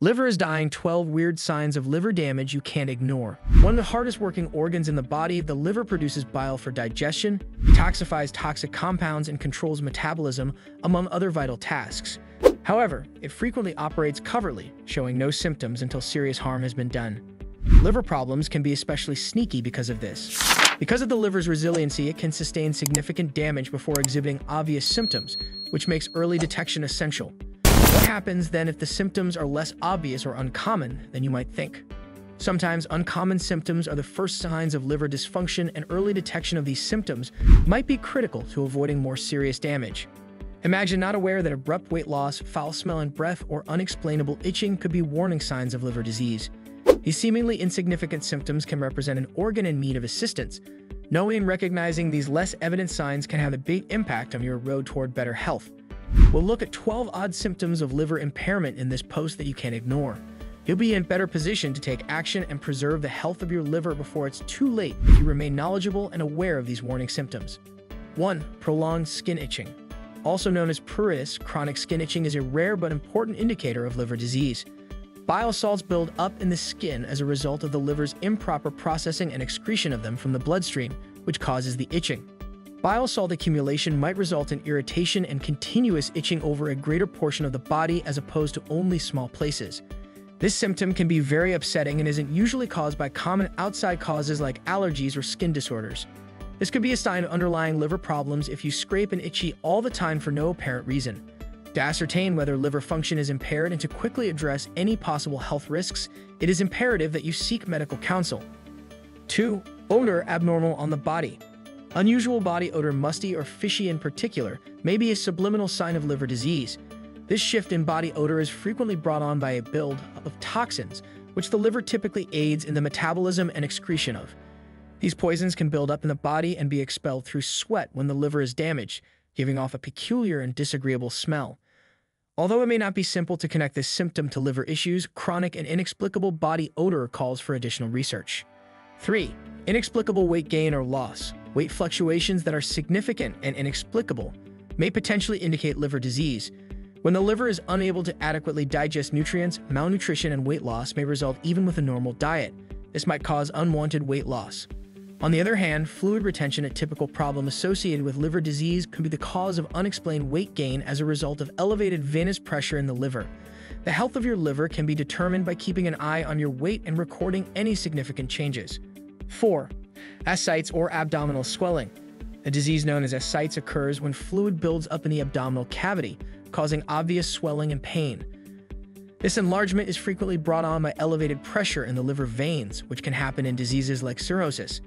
Liver is dying 12 weird signs of liver damage you can't ignore. One of the hardest working organs in the body, the liver produces bile for digestion, detoxifies toxic compounds, and controls metabolism, among other vital tasks. However, it frequently operates covertly, showing no symptoms until serious harm has been done. Liver problems can be especially sneaky because of this. Because of the liver's resiliency, it can sustain significant damage before exhibiting obvious symptoms, which makes early detection essential. What happens then if the symptoms are less obvious or uncommon than you might think? Sometimes uncommon symptoms are the first signs of liver dysfunction and early detection of these symptoms might be critical to avoiding more serious damage. Imagine not aware that abrupt weight loss, foul smell and breath, or unexplainable itching could be warning signs of liver disease. These seemingly insignificant symptoms can represent an organ in need of assistance. Knowing and recognizing these less evident signs can have a big impact on your road toward better health. We'll look at 12 odd symptoms of liver impairment in this post that you can't ignore. You'll be in better position to take action and preserve the health of your liver before it's too late if you remain knowledgeable and aware of these warning symptoms. 1. Prolonged skin itching. Also known as pruritus, chronic skin itching is a rare but important indicator of liver disease. Bile salts build up in the skin as a result of the liver's improper processing and excretion of them from the bloodstream, which causes the itching. Bile salt accumulation might result in irritation and continuous itching over a greater portion of the body as opposed to only small places. This symptom can be very upsetting and isn't usually caused by common outside causes like allergies or skin disorders. This could be a sign of underlying liver problems if you scrape and itchy all the time for no apparent reason. To ascertain whether liver function is impaired and to quickly address any possible health risks, it is imperative that you seek medical counsel. 2. Odor abnormal on the body. Unusual body odor, musty or fishy in particular, may be a subliminal sign of liver disease. This shift in body odor is frequently brought on by a build of toxins, which the liver typically aids in the metabolism and excretion of. These poisons can build up in the body and be expelled through sweat when the liver is damaged, giving off a peculiar and disagreeable smell. Although it may not be simple to connect this symptom to liver issues, chronic and inexplicable body odor calls for additional research. 3. Inexplicable weight gain or loss. Weight fluctuations that are significant and inexplicable may potentially indicate liver disease. When the liver is unable to adequately digest nutrients, malnutrition and weight loss may result even with a normal diet. This might cause unwanted weight loss. On the other hand, fluid retention, a typical problem associated with liver disease, could be the cause of unexplained weight gain as a result of elevated venous pressure in the liver. The health of your liver can be determined by keeping an eye on your weight and recording any significant changes. 4. Ascites or abdominal swelling. A disease known as ascites occurs when fluid builds up in the abdominal cavity, causing obvious swelling and pain. This enlargement is frequently brought on by elevated pressure in the liver veins, which can happen in diseases like cirrhosis.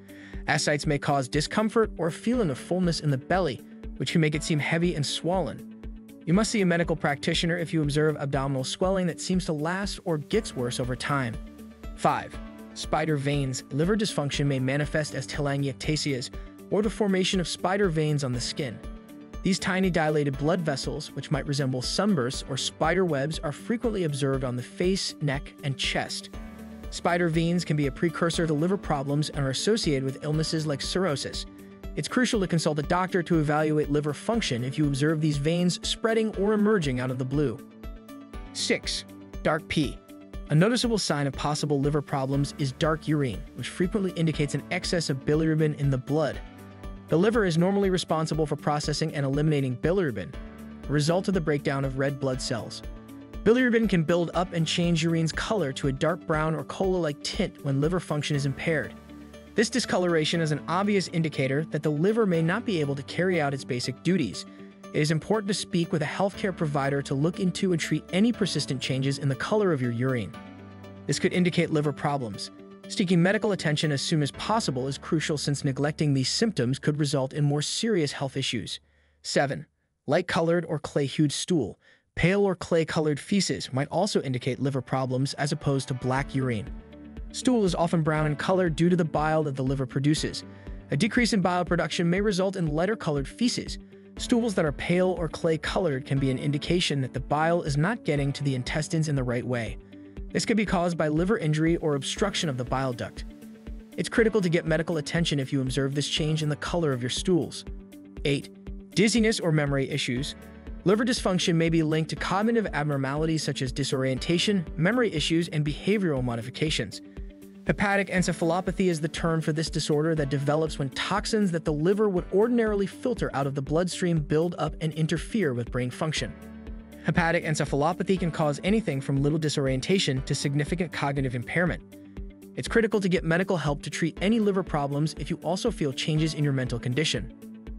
Ascites may cause discomfort or a feeling of fullness in the belly, which can make it seem heavy and swollen. You must see a medical practitioner if you observe abdominal swelling that seems to last or gets worse over time. 5. Spider veins. Liver dysfunction may manifest as telangiectasias, or the formation of spider veins on the skin. These tiny dilated blood vessels, which might resemble sunbursts or spider webs, are frequently observed on the face, neck, and chest. Spider veins can be a precursor to liver problems and are associated with illnesses like cirrhosis. It's crucial to consult a doctor to evaluate liver function if you observe these veins spreading or emerging out of the blue. 6. Dark pee. A noticeable sign of possible liver problems is dark urine, which frequently indicates an excess of bilirubin in the blood. The liver is normally responsible for processing and eliminating bilirubin, a result of the breakdown of red blood cells. Bilirubin can build up and change urine's color to a dark brown or cola-like tint when liver function is impaired. This discoloration is an obvious indicator that the liver may not be able to carry out its basic duties, it is important to speak with a healthcare provider to look into and treat any persistent changes in the color of your urine. This could indicate liver problems. Seeking medical attention as soon as possible is crucial since neglecting these symptoms could result in more serious health issues. 7. Light-colored or clay-hued stool. Pale or clay-colored feces might also indicate liver problems as opposed to black urine. Stool is often brown in color due to the bile that the liver produces. A decrease in bile production may result in lighter-colored feces, Stools that are pale or clay colored can be an indication that the bile is not getting to the intestines in the right way. This could be caused by liver injury or obstruction of the bile duct. It's critical to get medical attention if you observe this change in the color of your stools. 8. Dizziness or memory issues. Liver dysfunction may be linked to cognitive abnormalities such as disorientation, memory issues, and behavioral modifications. Hepatic encephalopathy is the term for this disorder that develops when toxins that the liver would ordinarily filter out of the bloodstream build up and interfere with brain function. Hepatic encephalopathy can cause anything from little disorientation to significant cognitive impairment. It's critical to get medical help to treat any liver problems if you also feel changes in your mental condition.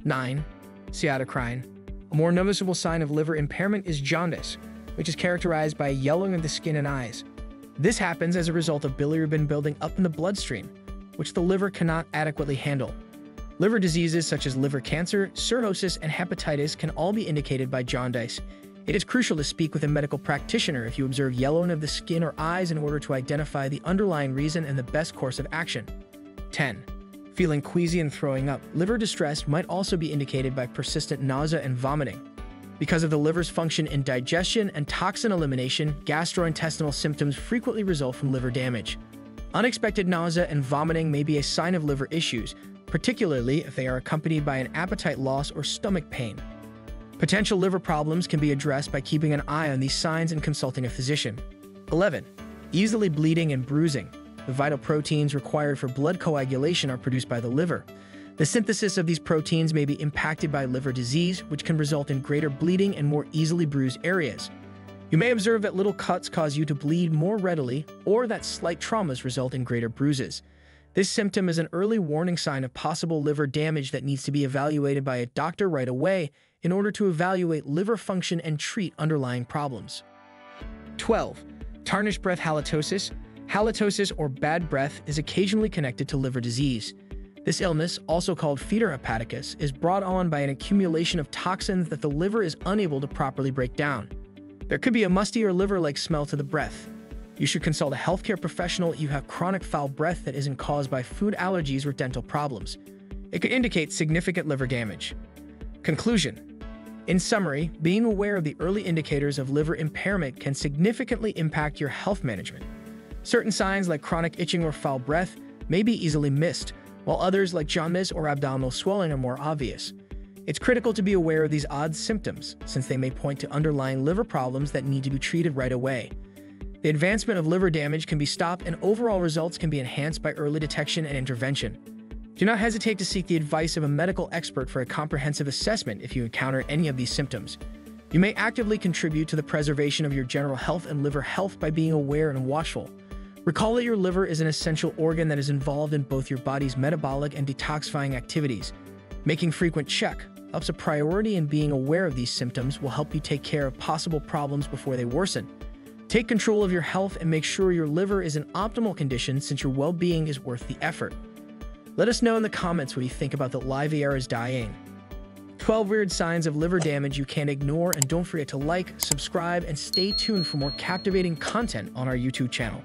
9. Cytokine. A more noticeable sign of liver impairment is jaundice, which is characterized by yellowing of the skin and eyes. This happens as a result of bilirubin building up in the bloodstream, which the liver cannot adequately handle. Liver diseases such as liver cancer, cirrhosis, and hepatitis can all be indicated by jaundice. It is crucial to speak with a medical practitioner if you observe yellowing of the skin or eyes in order to identify the underlying reason and the best course of action. 10. Feeling queasy and throwing up. Liver distress might also be indicated by persistent nausea and vomiting. Because of the liver's function in digestion and toxin elimination, gastrointestinal symptoms frequently result from liver damage. Unexpected nausea and vomiting may be a sign of liver issues, particularly if they are accompanied by an appetite loss or stomach pain. Potential liver problems can be addressed by keeping an eye on these signs and consulting a physician. 11. Easily bleeding and bruising. The vital proteins required for blood coagulation are produced by the liver. The synthesis of these proteins may be impacted by liver disease, which can result in greater bleeding and more easily bruised areas. You may observe that little cuts cause you to bleed more readily, or that slight traumas result in greater bruises. This symptom is an early warning sign of possible liver damage that needs to be evaluated by a doctor right away in order to evaluate liver function and treat underlying problems. 12. Tarnished breath halitosis. Halitosis or bad breath is occasionally connected to liver disease. This illness, also called fetor hepaticus, is brought on by an accumulation of toxins that the liver is unable to properly break down. There could be a musty or liver-like smell to the breath. You should consult a healthcare professional if you have chronic foul breath that isn't caused by food allergies or dental problems. It could indicate significant liver damage. Conclusion In summary, being aware of the early indicators of liver impairment can significantly impact your health management. Certain signs like chronic itching or foul breath may be easily missed, while others like jaundice or abdominal swelling are more obvious. It's critical to be aware of these odd symptoms, since they may point to underlying liver problems that need to be treated right away. The advancement of liver damage can be stopped and overall results can be enhanced by early detection and intervention. Do not hesitate to seek the advice of a medical expert for a comprehensive assessment if you encounter any of these symptoms. You may actively contribute to the preservation of your general health and liver health by being aware and watchful. Recall that your liver is an essential organ that is involved in both your body's metabolic and detoxifying activities. Making frequent check ups a priority and being aware of these symptoms will help you take care of possible problems before they worsen. Take control of your health and make sure your liver is in optimal condition since your well-being is worth the effort. Let us know in the comments what you think about the live era's dying. 12 weird signs of liver damage you can't ignore and don't forget to like, subscribe, and stay tuned for more captivating content on our YouTube channel.